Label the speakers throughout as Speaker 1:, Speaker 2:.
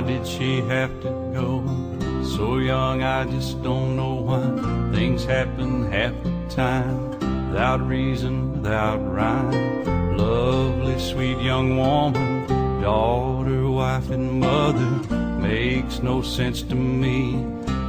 Speaker 1: did she have to go? So young, I just don't know why. Things happen half the time, without reason, without rhyme. Lovely, sweet young woman, daughter, wife, and mother, makes no sense to me.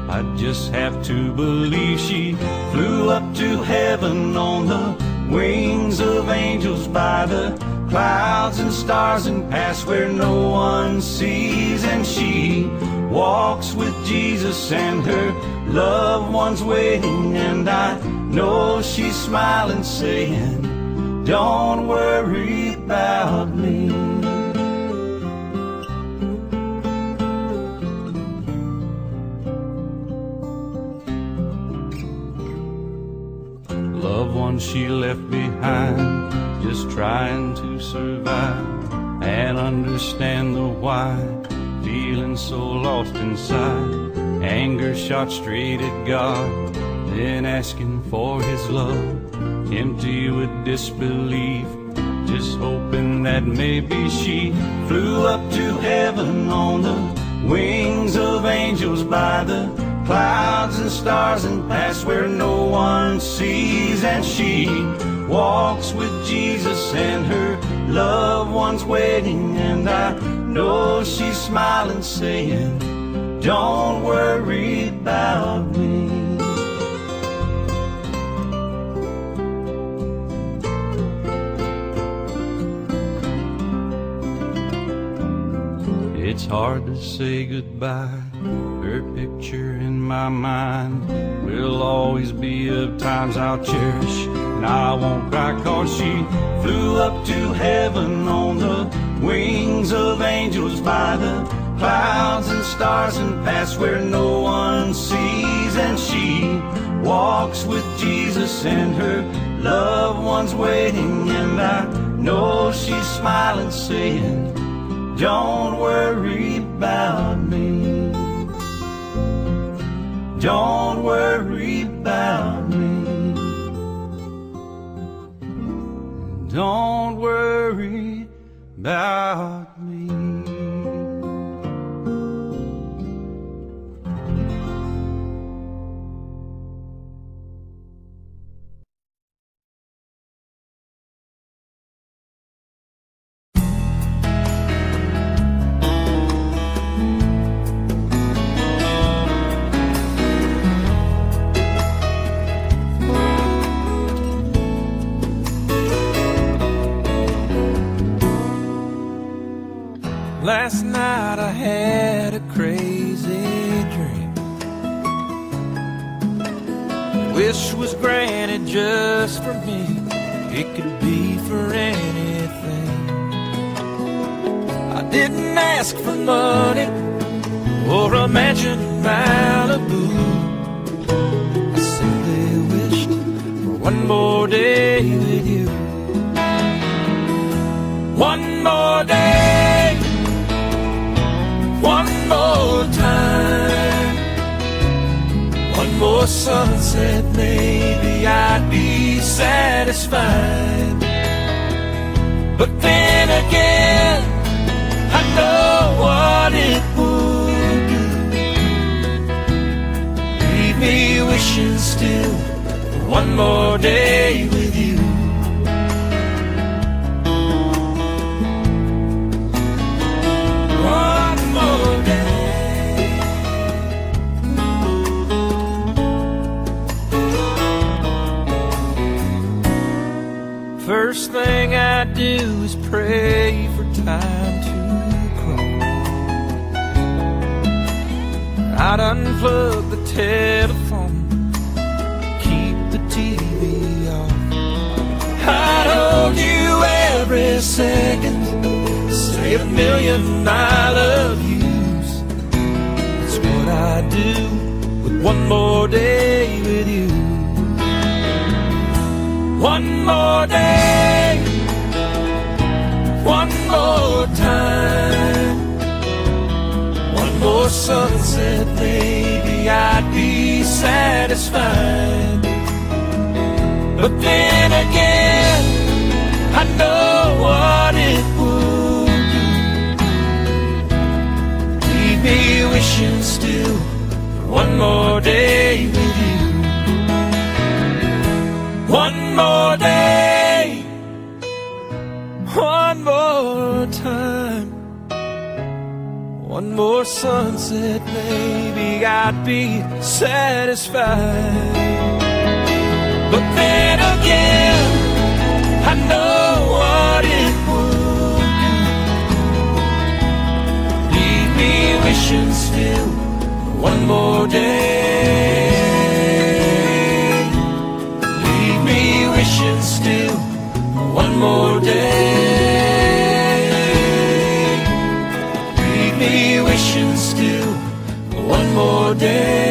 Speaker 1: I just have to believe she flew up to heaven on the wings of angels by the clouds and stars and past where no one sees. And she walks with Jesus and her loved ones waiting. And I know she's smiling saying don't worry about me she left behind, just trying to survive and understand the why. Feeling so lost inside, anger shot straight at God, then asking for His love, empty with disbelief. Just hoping that maybe she flew up to heaven on the wings of angels by the clouds and stars and past where no one sees and she walks with Jesus and her loved ones waiting and I know she's smiling saying don't worry about me It's hard to say goodbye. Her picture my mind will always be of times I'll cherish. And I won't cry cause she flew up to heaven on the wings of angels by the clouds and stars and past where no one sees. And she walks with Jesus and her loved ones waiting. And I know she's smiling saying, don't worry about me. Don't worry about me. Don't worry about
Speaker 2: It could be for anything. I didn't ask for money or a mansion in Malibu. I simply wished for one more day with you. One more day one more time. One more sunset, maybe I'd be satisfied. But then again, I know what it would do. Leave me wishing still one more day with you. First thing I do is pray for time to grow. I'd unplug the telephone, keep the TV off. I'd hold you every second, say a million I love yous. That's what I do with one more day One more day, one more time, one more sunset, maybe I'd be satisfied. But then again, I know what it would do. Leave me wishing still for one more day sunset, maybe I'd be satisfied. But then again, wishing still. One more day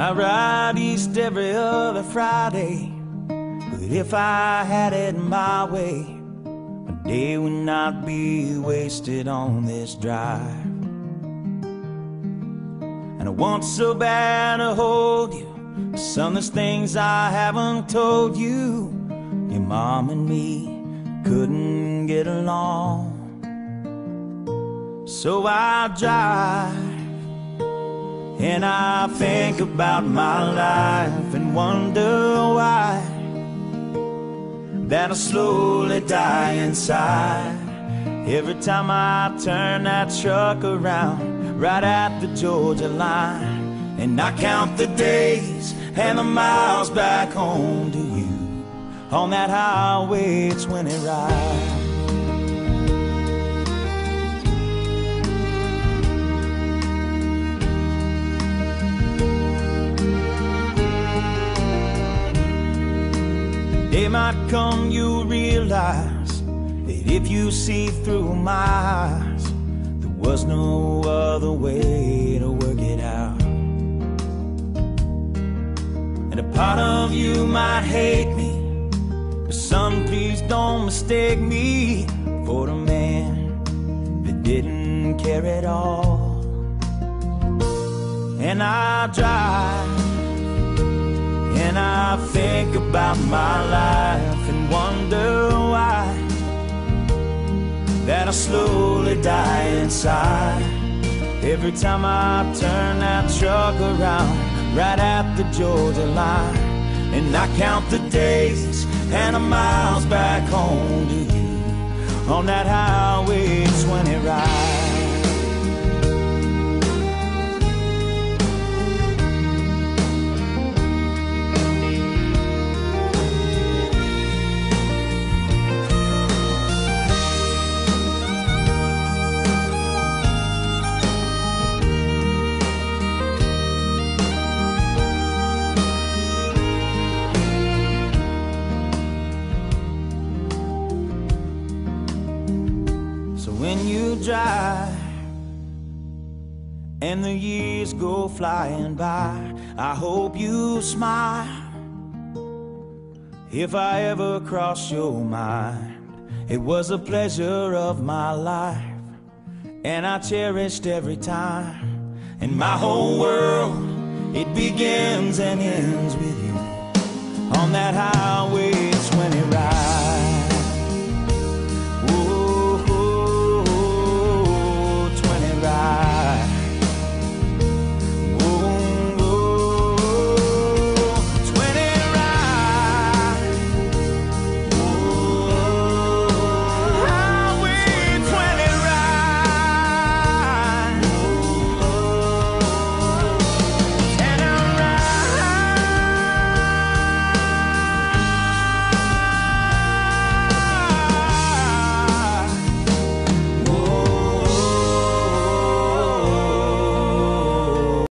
Speaker 1: I ride east every other Friday. But if I had it my way, a day would not be wasted on this drive. And I want so bad to hold you. Some of there's things I haven't told you. Your mom and me couldn't get along. So I drive. And I think about my life and wonder why that I slowly die inside. Every time I turn that truck around, right at the Georgia line, and I count the days and the miles back home to you on that highway 20 ride. Might come, you'll realize that if you see through my eyes, there was no other way to work it out. And a part of you might hate me, but son, please don't mistake me for the man that didn't care at all. And I drive. And I think about my life and wonder why that I slowly die inside. Every time I turn that truck around, right at the Georgia line, and I count the days and the miles back home to you on that highway and the years go flying by, I hope you smile. If I ever cross your mind, it was a pleasure of my life, and I cherished every time. And my whole world, it begins and ends with you on that highway